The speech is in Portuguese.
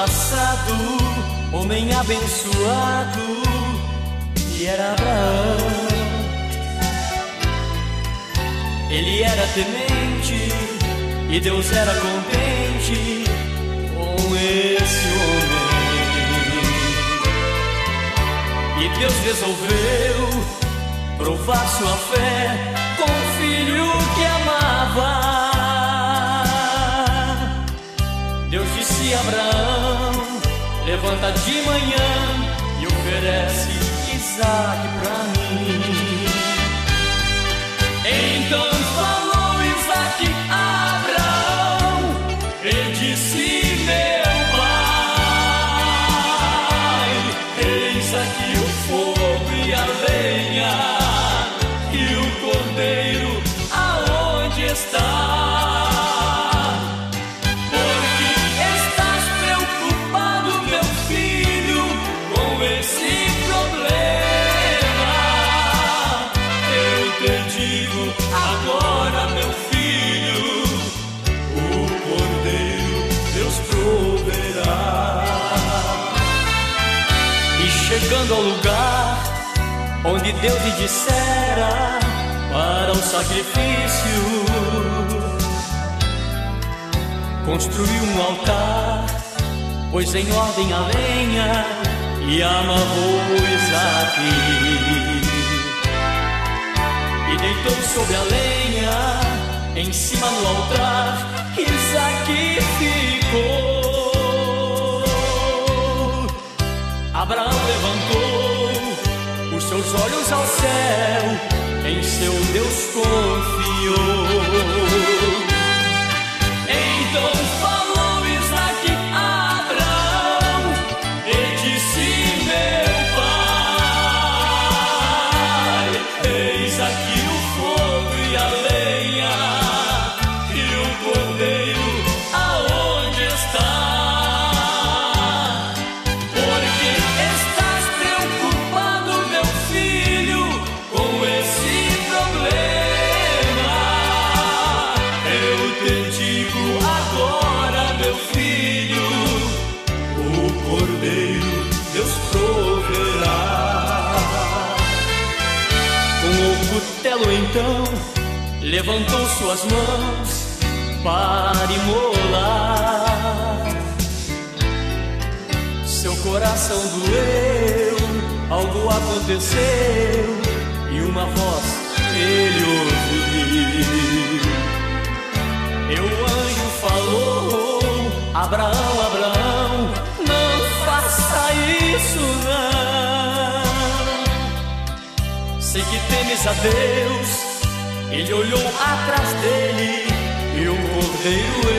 Passado homem abençoado e era Abraão. Ele era temente e Deus era contente com esse homem. E Deus resolveu provar sua fé com o filho Levanta de manhã e oferece Isaac pra mim. Então falou Isaac a Abraão, ele disse: chegando ao lugar onde Deus lhe dissera para o sacrifício, construiu um altar, pôs em ordem a lenha e amarrou Isaac. E deitou sobre a lenha, em cima no altar, levantou os seus olhos ao céu, em seu Deus confiou. Então levantou suas mãos para imolar. Seu coração doeu, algo aconteceu e uma voz ele ouviu. O anjo falou: Abraão, Abraão, não faça isso não. Sei que temes a Deus. Ele olhou atrás dele e um cordeiro